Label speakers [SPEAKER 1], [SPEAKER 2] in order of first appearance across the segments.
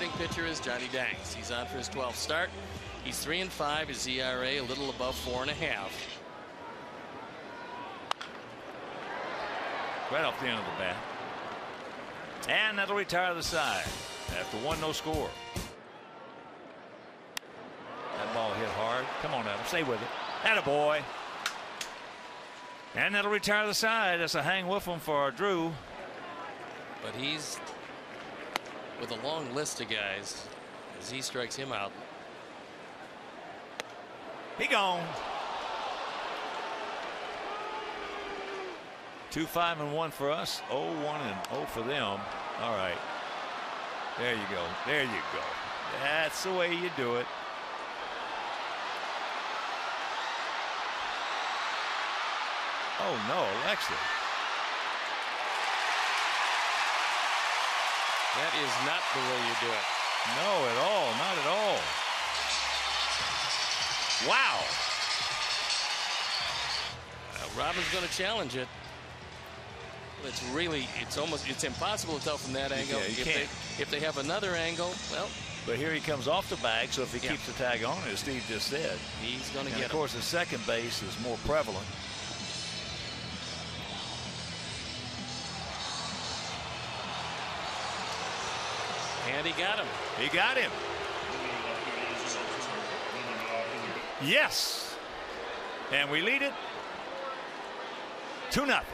[SPEAKER 1] starting pitcher is Johnny Danks. He's on for his 12th start. He's three and five. His ERA a little above four and a half.
[SPEAKER 2] Right off the end of the bat. And that'll retire the side after one no score. That ball hit hard. Come on, Adam. Stay with it. That a boy. And that'll retire the side. That's a hang with him for Drew.
[SPEAKER 1] But he's with a long list of guys as he strikes him out.
[SPEAKER 2] He gone. Two five and one for us. Oh one and oh for them. All right. There you go. There you go. That's the way you do it. Oh no, Alexei.
[SPEAKER 1] That is not the way you do it.
[SPEAKER 2] No, at all. Not at all. Wow.
[SPEAKER 1] Robin's going to challenge it. It's really, it's almost, it's impossible to tell from that angle.
[SPEAKER 2] Yeah,
[SPEAKER 1] if. They, if they have another angle, well,
[SPEAKER 2] But here he comes off the bag, so if he
[SPEAKER 1] Yeah.
[SPEAKER 2] keeps the tag on, as Steve just said,
[SPEAKER 1] he's going to
[SPEAKER 2] and
[SPEAKER 1] get
[SPEAKER 2] of
[SPEAKER 1] him.
[SPEAKER 2] course the second base is more prevalent.
[SPEAKER 1] And he got him.
[SPEAKER 2] He got him. Yes. And we lead it 2 nothing.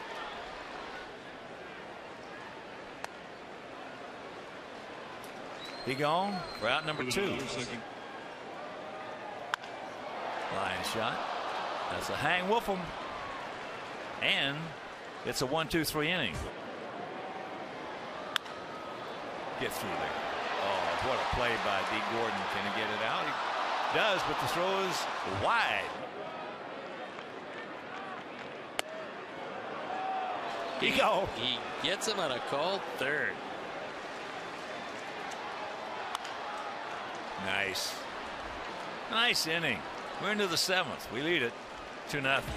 [SPEAKER 2] He gone for out number two. Line shot. That's a hang Wolfham. And it's a one, two, three inning. Get through there. What a play by Dee Gordon. Can he get it out? He does, but the throw is wide. He go.
[SPEAKER 1] He gets him on a called third.
[SPEAKER 2] Nice. Nice inning. We're into the seventh. We lead it 2 nothing.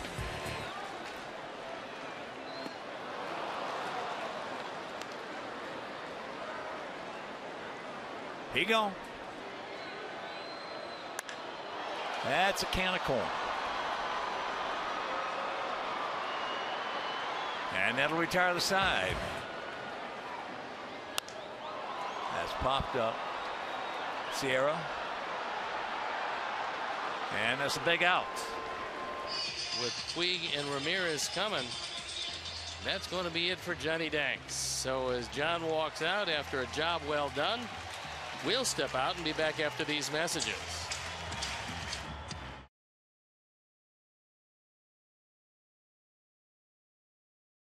[SPEAKER 2] He gone. That's a can of corn. And that'll retire the side. That's popped up. Sierra. And that's a big out.
[SPEAKER 1] With Puig and Ramirez coming, that's going to be it for Johnny Danks. So as John walks out after a job well done, we'll step out and be back after these messages.